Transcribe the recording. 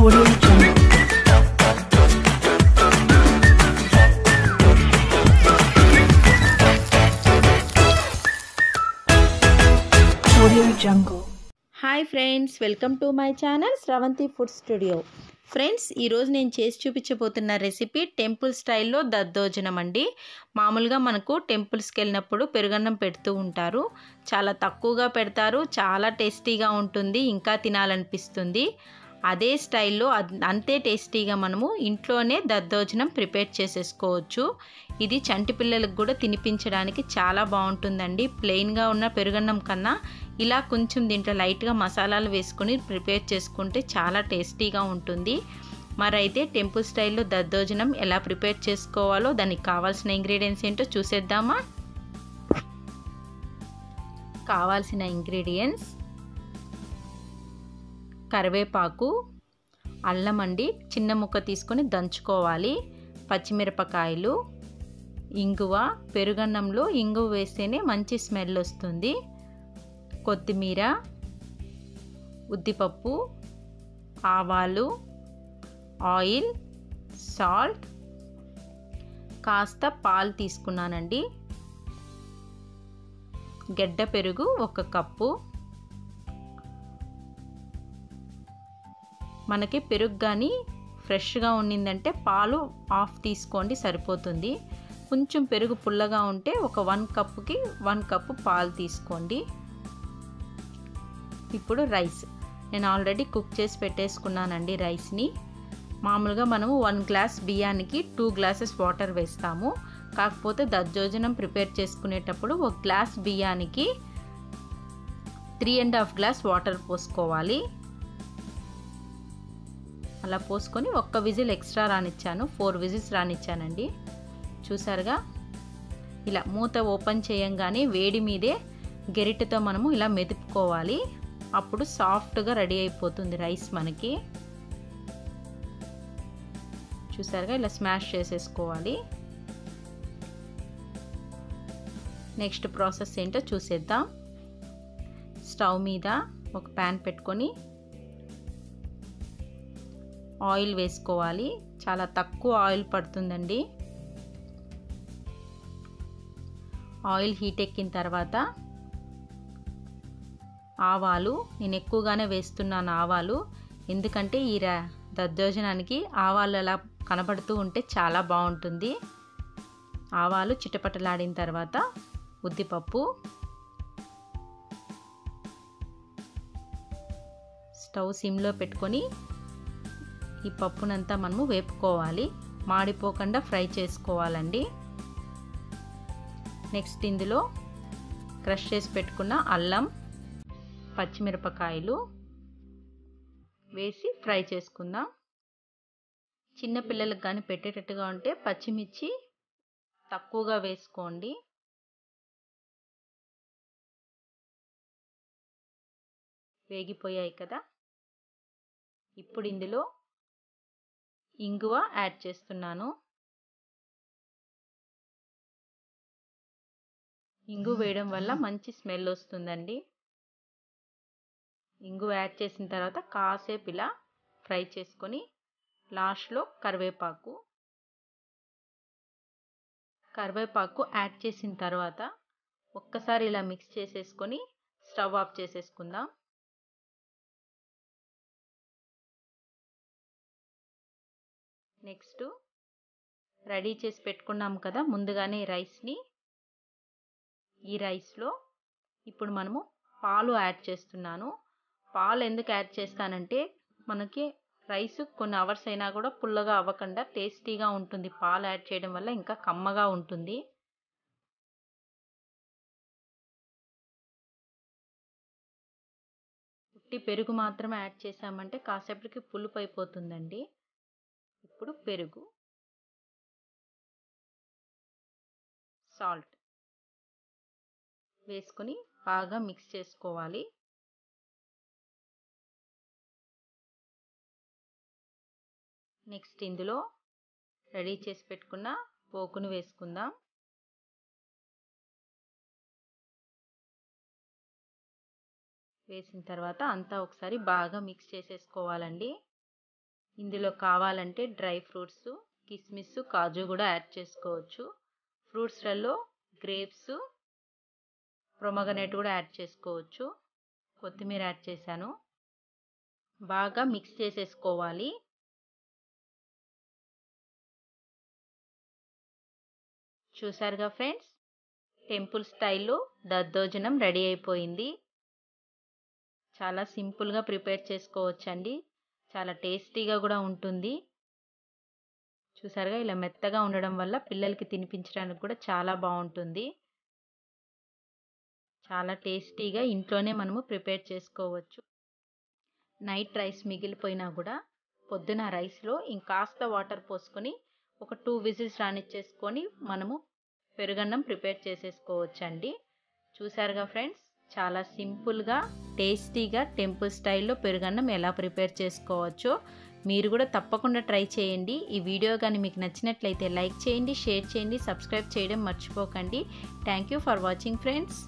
Audio Jungle. Audio Jungle. Hi friends welcome to my channel Shravanthi food studio friends ఈరోజు నేను చేసి చూపించబోతున్న recipe temple స్టైల్లో దద్దోజనం అండి మామూలుగా మనకు టెంపుల్స్కి వెళ్ళినప్పుడు పెరుగన్నం పెడుతూ ఉంటారు చాలా తక్కువగా పెడతారు చాలా టేస్టీగా ఉంటుంది ఇంకా తినాలనిపిస్తుంది అదే స్టైల్లో అంతే టేస్టీగా మనము ఇంట్లోనే దద్దోజనం ప్రిపేర్ చేసేసుకోవచ్చు. ఇది చంటి పిల్లలకు కూడా తినిపించడానికి చాలా బాగుంటుందండి. ప్లెయిన్గా ఉన్న పెరుగన్నం కన్నా ఇలా కొంచెం దీంట్లో లైట్గా మసాలాలు వేసుకొని ప్రిపేర్ చేసుకుంటే చాలా టేస్టీగా ఉంటుంది. మరైతే టెంపుల్ స్టైల్లో దద్దోజనం ఎలా ప్రిపేర్ చేసుకోవాలో దానికి కావాల్సిన ఇంగ్రీడియంట్స్ ఏంటో చూసేద్దామా? కావాల్సిన ఇంగ్రీడియంట్స్ కరివేపాకు అల్లం అండి చిన్న ముక్క తీసుకొని దంచుకోవాలి. పచ్చిమిరపకాయలు ఇంగువ పెరుగన్నంలో ఇంగువ వేస్తేనే మంచి స్మెల్ వస్తుంది. కొత్తిమీర ఉద్దిపప్పు ఆవాలు ఆయిల్ సాల్ట్ కాస్త పాలు తీసుకున్నానండి. గడ్డ పెరుగు ఒక కప్పు. మనకి పెరుగు కానీ ఫ్రెష్గా ఉండిందంటే పాలు ఆఫ్ తీసుకోండి సరిపోతుంది. కొంచెం పెరుగు పుల్లగా ఉంటే ఒక వన్ కప్పుకి వన్ కప్పు పాలు తీసుకోండి. ఇప్పుడు రైస్. నేను ఆల్రెడీ కుక్ చేసి పెట్టేసుకున్నానండి రైస్ని. మామూలుగా మనము వన్ గ్లాస్ బియ్యానికి టూ గ్లాసెస్ వాటర్ వేస్తాము. కాకపోతే దద్దోజనం ప్రిపేర్ చేసుకునేటప్పుడు ఒక గ్లాస్ బియ్యానికి three and half glass water పోసుకోవాలి. అలా పోసుకొని ఒక్క విజిల్ ఎక్స్ట్రా రానిచ్చాను. ఫోర్ విజిల్స్ రానిచ్చానండి. చూసారుగా? ఇలా మూత ఓపెన్ చేయంగానే వేడి మీదే గెరిటతో మనము ఇలా మెదుపుకోవాలి. అప్పుడు సాఫ్ట్గా రెడీ అయిపోతుంది రైస్ మనకి. చూసారుగా? ఇలా స్మాష్ చేసేసుకోవాలి. నెక్స్ట్ ప్రాసెస్ ఏంటో చూసేద్దాం. స్టవ్ మీద ఒక ప్యాన్ పెట్టుకొని ఆయిల్ వేసుకోవాలి. చాలా తక్కువ ఆయిల్ పడుతుందండి. ఆయిల్ హీట్ ఎక్కిన తర్వాత ఆవాలు నేను ఎక్కువగానే వేస్తున్నాను ఆవాలు. ఎందుకంటే ఈ దద్దోజనానికి ఆవాలు అలా కనబడుతూ ఉంటే చాలా బాగుంటుంది. ఆవాలు చిటపటలాడిన తర్వాత ఉద్దిపప్పు స్టవ్ సిమ్లో పెట్టుకొని ఈ పప్పునంతా మనము వేపుకోవాలి. మాడిపోకుండా ఫ్రై చేసుకోవాలండి. నెక్స్ట్ ఇందులో క్రష్ చేసి పెట్టుకున్న అల్లం పచ్చిమిరపకాయలు వేసి ఫ్రై చేసుకుందాం. చిన్న పిల్లలకు కానీ పెట్టేటట్టుగా ఉంటే పచ్చిమిర్చి తక్కువగా వేసుకోండి. వేగిపోయాయి కదా. ఇప్పుడు ఇందులో ఇంగువ యాడ్ చేస్తున్నాను. ఇంగు వేయడం వల్ల మంచి స్మెల్ వస్తుందండి. ఇంగు యాడ్ చేసిన తర్వాత కాసేపు ఇలా ఫ్రై చేసుకొని లాస్ట్లో కరివేపాకు. కరివేపాకు యాడ్ చేసిన తర్వాత ఒక్కసారి ఇలా మిక్స్ చేసేసుకొని స్టవ్ ఆఫ్ చేసేసుకుందాం. నెక్స్ట్ రెడీ చేసి పెట్టుకున్నాం కదా ముందుగానే రైస్ని. ఈ రైస్లో ఇప్పుడు మనము పాలు యాడ్ చేస్తున్నాను. పాలు ఎందుకు యాడ్ చేస్తానంటే మనకి రైస్ కొన్ని అవర్స్ అయినా కూడా పుల్లగా అవ్వకుండా టేస్టీగా ఉంటుంది. పాలు యాడ్ చేయడం వల్ల ఇంకా కమ్మగా ఉంటుంది. ఉట్టి పెరుగు మాత్రమే యాడ్ చేసామంటే కాసేపటికి పులుపు అయిపోతుందండి. ఇప్పుడు పెరుగు. సాల్ట్ వేసుకొని బాగా మిక్స్ చేసుకోవాలి. నెక్స్ట్ ఇందులో రెడీ చేసి పెట్టుకున్న పోకును వేసుకుందాం. వేసిన తర్వాత అంతా ఒకసారి బాగా మిక్స్ చేసేసుకోవాలండి. ఇందులో కావాలంటే డ్రై ఫ్రూట్స్ కిస్మిస్ కాజు కూడా యాడ్ చేసుకోవచ్చు. ఫ్రూట్స్లలో గ్రేప్స్ ప్రొమగనేట్ కూడా యాడ్ చేసుకోవచ్చు. కొత్తిమీర యాడ్ చేశాను. బాగా మిక్స్ చేసేసుకోవాలి. చూసారుగా ఫ్రెండ్స్? టెంపుల్ స్టైల్లో దద్దోజనం రెడీ అయిపోయింది. చాలా సింపుల్గా ప్రిపేర్ చేసుకోవచ్చండి. చాలా టేస్టీగా కూడా ఉంటుంది. చూసారుగా ఇలా మెత్తగా ఉండడం వల్ల పిల్లలకి తినిపించడానికి కూడా చాలా బాగుంటుంది. చాలా టేస్టీగా ఇంట్లోనే మనము ప్రిపేర్ చేసుకోవచ్చు. నైట్ రైస్ మిగిలిపోయినా కూడా పొద్దున రైస్లో ఇంకాస్త వాటర్ పోసుకొని ఒక టూ విజిల్స్ రానిచ్చేసుకొని మనము పెరుగన్నం ప్రిపేర్ చేసేసుకోవచ్చండి. చూసారుగా ఫ్రెండ్స్? చాలా సింపుల్గా టేస్టీగా టెంపుల్ స్టైల్లో పెరుగన్నం ఎలా ప్రిపేర్ చేసుకోవచ్చో మీరు కూడా తప్పకుండా ట్రై చేయండి. ఈ వీడియో కానీ మీకు నచ్చినట్లయితే లైక్ చేయండి షేర్ చేయండి సబ్స్క్రైబ్ చేయడం మర్చిపోకండి. Thank you for watching friends.